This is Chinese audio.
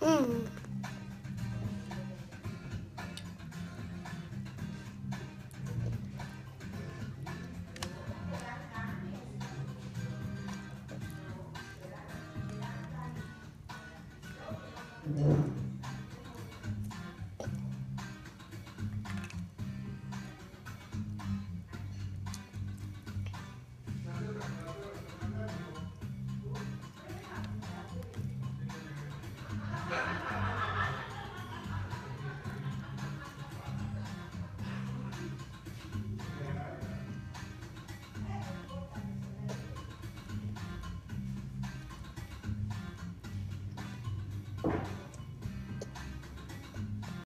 嗯。嗯